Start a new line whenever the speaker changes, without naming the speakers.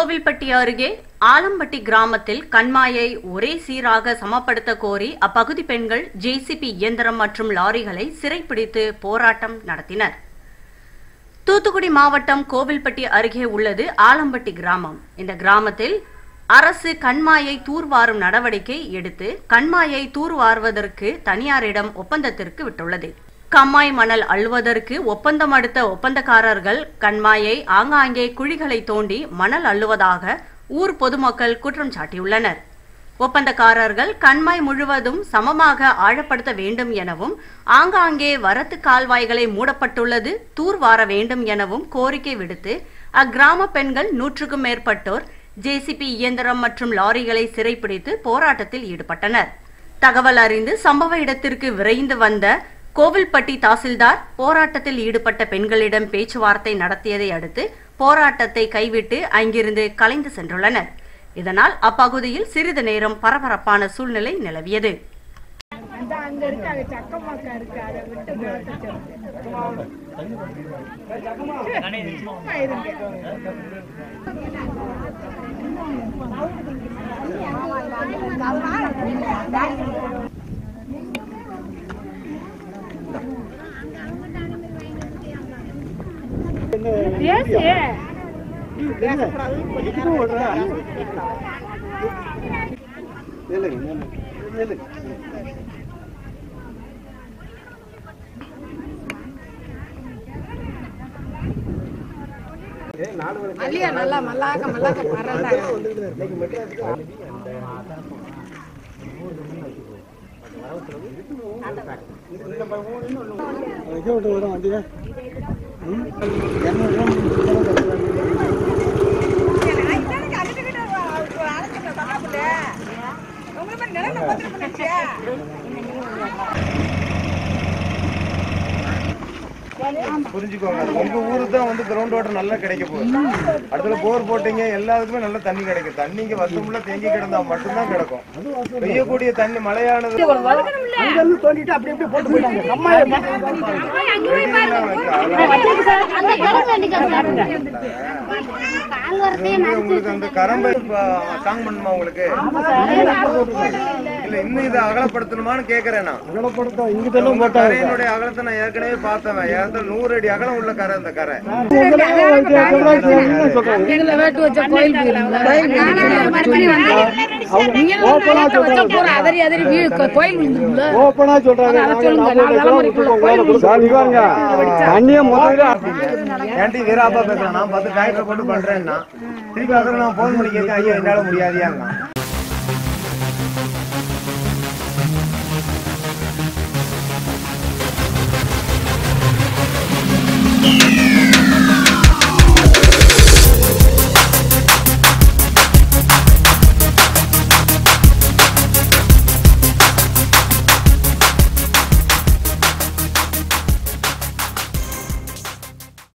கோவில்பட்டி அருகே ஆலம்பட்டி கிராமத்தில் கண்மாயை ஒரே சீராக சமப்படுத்த கோரி அப்பகுதி பெண்கள் ஜேசிபி இயந்திரம் மற்றும் லாரிகளை சிறைப்பிடித்து போராட்டம் நடத்தினர். தூத்துக்குடி மாவட்டம் கோவில்பட்டி அருகே உள்ளது ஆலம்பட்டி கிராமம். இந்த கிராமத்தில் அரசு கண்மாயை தூர்வாரும் நடவடிக்கை எடுத்து கண்மாயை தூர்வாருவதற்கு தனியாரிடம் ஒப்பந்தத்திற்கு விட்டுள்ளது. கம்மாய் மணல் அள்ளுவதற்கு ஒப்பந்தம் அடுத்த ஒப்பந்தக்காரர்கள் கண்மாயை ஆங்காங்கே குழிகளை தோண்டி மணல் அள்ளுவதாக ஊர் பொதுமக்கள் குற்றம் சாட்டியுள்ளனர். ஒப்பந்தக்காரர்கள் கண்மாய் முழுவதும் சமமாக ஆழப்படுத்த வேண்டும் எனவும் ஆங்காங்கே வரத்து கால்வாய்களை மூடப்பட்டுள்ளது தூர்வார வேண்டும் எனவும் கோரிக்கை விடுத்து அக்கிராம பெண்கள் நூற்றுக்கும் மேற்பட்டோர் ஜேசிபி இயந்திரம் மற்றும் லாரிகளை சிறைப்பிடித்து போராட்டத்தில் ஈடுபட்டனர். தகவல் அறிந்து சம்பவ இடத்திற்கு விரைந்து வந்த கோவில்பட்டி தாசில்தார் போராட்டத்தில் ஈடுபட்ட பெண்களிடம் பேச்சுவார்த்தை நடத்தியதை அடுத்து போராட்டத்தை கைவிட்டு அங்கிருந்து கலைந்து சென்றுள்ளனர். இதனால் அப்பகுதியில் சிறிது நேரம் பரபரப்பான சூழ்நிலை நிலவியது.
அங்க இருக்கு அங்க சக்கமாக்கா இருக்கு அதை விட்டு விளக்க சும்மா இருங்க பேசு மல்லிகை
புரிஞ்சுக்கோங்க உங்க ஊருக்கு தான் வந்து கிரவுண்ட் வாட்டர் நல்லா கிடைக்க போகுது அடுத்துல போர் போட்டீங்க எல்லாத்துக்குமே நல்ல தண்ணி கிடைக்கும் தண்ணி இங்க வருஷமுள்ள தேங்கி கிடந்தா மட்டும்தான் கிடைக்கும் பெய்யக்கூடிய தண்ணி மழையானது உங்களுக்கு அந்த கரம்பை சாங் பண்ணுமா உங்களுக்கு இல்ல இன்னும் இதை அகலப்படுத்தணுமான்னு கேக்குறேன் நான். உங்க கரையினுடைய அகலத்தை நான் ஏற்கனவே பார்த்தவன். ஏறத்தாழ நூறு அடி அகலம் உள்ள கரை இந்த கரை.
ஓப்பனா சொல்றாங்க. தண்ணிய முதல்ல
ஏன்டி வீராப்பா பேசுறேன் நான் பத்து டிராக்டர் போட்டு பண்றேன்னா திருப்பி அதில் நான் போன் பண்ணி கேட்க ஐயா என்னால முடியாதியாங்க Yeah.